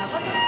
Aparte.